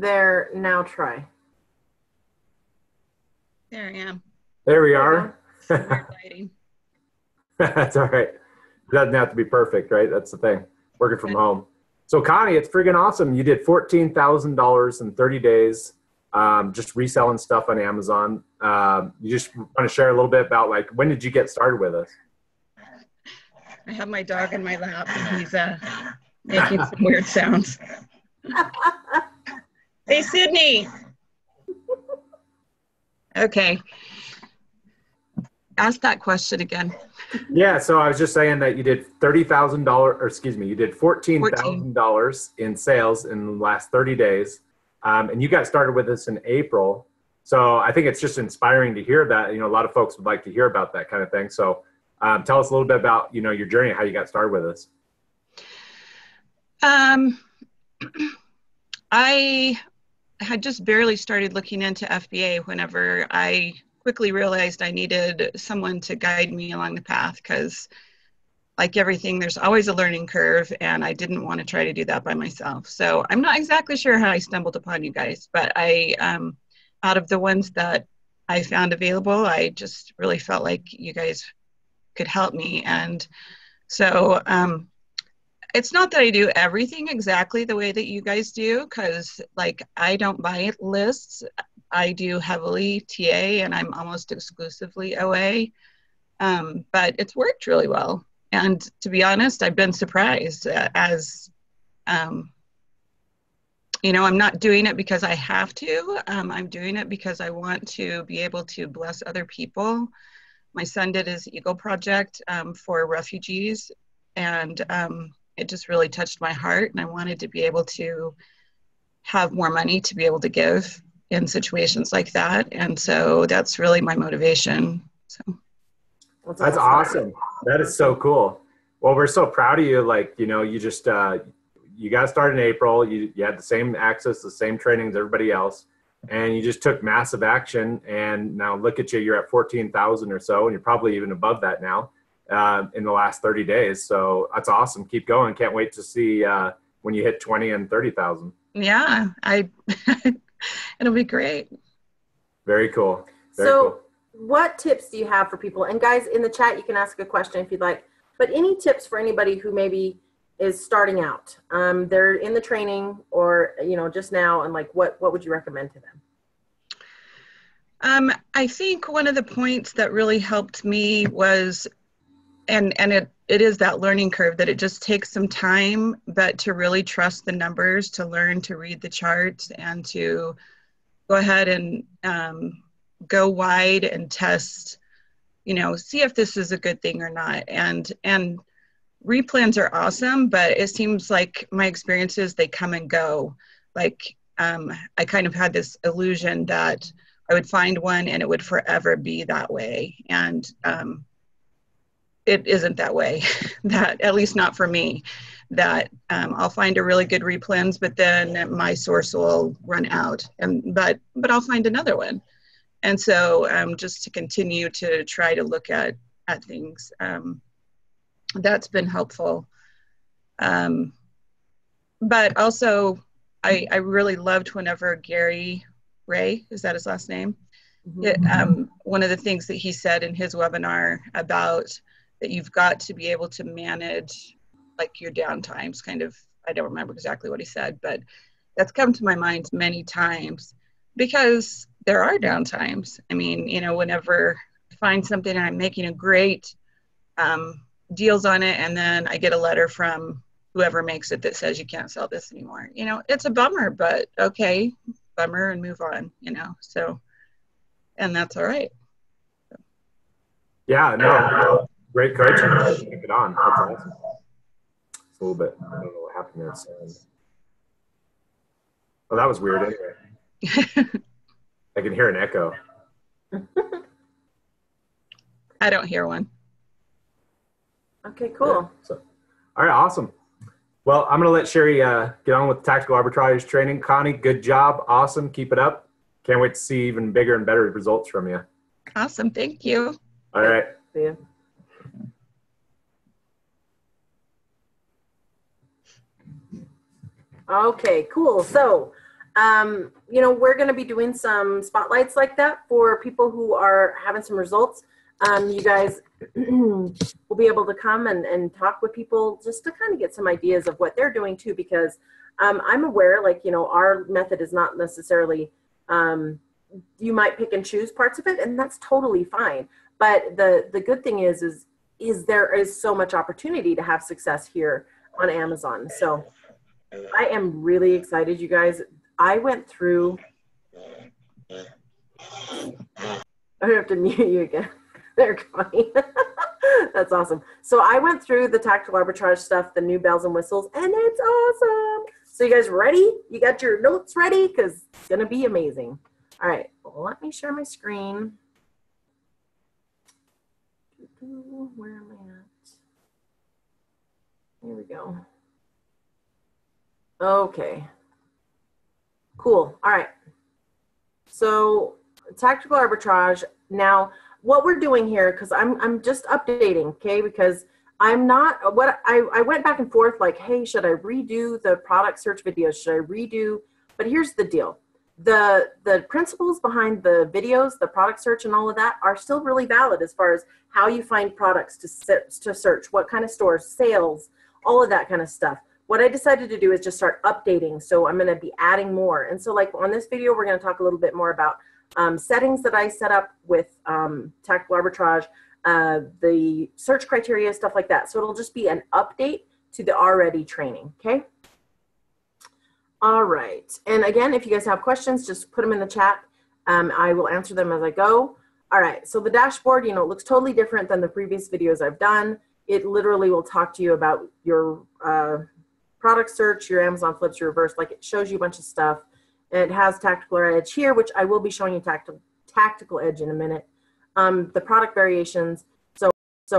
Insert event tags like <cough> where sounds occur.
there. Now try. There I am. There we are. <laughs> <laughs> That's all right. It doesn't have to be perfect, right? That's the thing. Working from home. So Connie, it's freaking awesome. You did fourteen thousand dollars in thirty days, um, just reselling stuff on Amazon. Um, you just want to share a little bit about like when did you get started with us? I have my dog in my lap and he's uh, making some weird sounds. <laughs> hey, Sydney. Okay. Ask that question again. Yeah, so I was just saying that you did thirty thousand dollars, or excuse me, you did fourteen thousand dollars in sales in the last thirty days, um, and you got started with us in April. So I think it's just inspiring to hear that. You know, a lot of folks would like to hear about that kind of thing. So um, tell us a little bit about you know your journey, and how you got started with us. Um, <clears throat> I had just barely started looking into FBA whenever I quickly realized I needed someone to guide me along the path because, like everything, there's always a learning curve, and I didn't want to try to do that by myself. So I'm not exactly sure how I stumbled upon you guys, but I, um, out of the ones that I found available, I just really felt like you guys could help me. And so um, it's not that I do everything exactly the way that you guys do, because like I don't buy lists. I do heavily TA and I'm almost exclusively OA. Um, but it's worked really well. And to be honest, I've been surprised uh, as, um, you know, I'm not doing it because I have to. Um, I'm doing it because I want to be able to bless other people. My son did his Eagle Project um, for refugees, and um, it just really touched my heart. And I wanted to be able to have more money to be able to give in situations like that. And so that's really my motivation. So that's awesome. That is so cool. Well, we're so proud of you. Like, you know, you just, uh, you got started in April. You, you had the same access, the same training as everybody else, and you just took massive action. And now look at you, you're at 14,000 or so, and you're probably even above that now uh, in the last 30 days. So that's awesome. Keep going. Can't wait to see uh, when you hit 20 and 30,000. Yeah, I <laughs> it'll be great. Very cool. Very so, cool. what tips do you have for people? And guys, in the chat, you can ask a question if you'd like. But any tips for anybody who maybe is starting out? Um, they're in the training, or you know, just now, and like, what what would you recommend to them? Um, I think one of the points that really helped me was, and and it it is that learning curve that it just takes some time, but to really trust the numbers, to learn to read the charts, and to go ahead and um, go wide and test, you know, see if this is a good thing or not. And and replens are awesome, but it seems like my experiences they come and go. Like um, I kind of had this illusion that I would find one and it would forever be that way, and um, it isn't that way. <laughs> That at least not for me. That um, i'll find a really good replens but then my source will run out. And but but i'll find another one. And so um, just to continue to try to look at at things um, that's been helpful. Um, but also I, I really loved whenever gary ray is that his last name? Mm-hmm. it, um, one of the things that he said in his webinar about that you've got to be able to manage like your downtimes kind of i don't remember exactly what he said but that's come to my mind many times because there are downtimes. I mean you know whenever I find something and i'm making a great um, deals on it and then i get a letter from whoever makes it that says you can't sell this anymore you know it's a bummer but okay bummer and move on you know so and that's all right. Yeah no great coaching. Keep it on. That's awesome. It's a little bit. I don't know what happened there. So, oh, that was weird. Anyway, <laughs> I can hear an echo. <laughs> I don't hear one. Okay, cool. Yeah, so, all right, awesome. Well, I'm going to let Sherry uh, get on with tactical arbitrage training. Connie, good job. Awesome. Keep it up. Can't wait to see even bigger and better results from you. Awesome. Thank you. All right. See you. Okay, cool. So um, you know, we're going to be doing some spotlights like that for people who are having some results. Um, you guys <clears throat> will be able to come and, and talk with people just to kind of get some ideas of what they're doing too, because um, I'm aware, like, you know, our method is not necessarily, um, you might pick and choose parts of it, and that's totally fine. But the the good thing is, is is there is so much opportunity to have success here on Amazon. So I am really excited, you guys. I went through. I have to mute you again. <laughs> They're funny. <laughs> That's awesome. So I went through the tactical arbitrage stuff, the new bells and whistles, and it's awesome. So you guys ready? You got your notes ready? Because it's gonna be amazing. All right, let me share my screen. Where am I at? Here we go. Okay. Cool. All right. So tactical arbitrage. Now, what we're doing here, because I'm I'm just updating, okay? Because I'm not what I, I went back and forth like, hey, should I redo the product search videos? Should I redo? But here's the deal. The the principles behind the videos, the product search and all of that are still really valid as far as how you find products to to search, what kind of stores, sales, all of that kind of stuff. What I decided to do is just start updating. So I'm going to be adding more. And so like on this video, we're going to talk a little bit more about um, settings that I set up with um, tactical arbitrage, uh, the search criteria, stuff like that. So it'll just be an update to the already training, okay? All right. And again, if you guys have questions, just put them in the chat. Um, I will answer them as I go. All right. So the dashboard, you know, looks totally different than the previous videos I've done. It literally will talk to you about your uh, product search, your Amazon flips, your reverse, like it shows you a bunch of stuff. It has tactical edge here, which I will be showing you tactical tactical edge in a minute um, the product variations,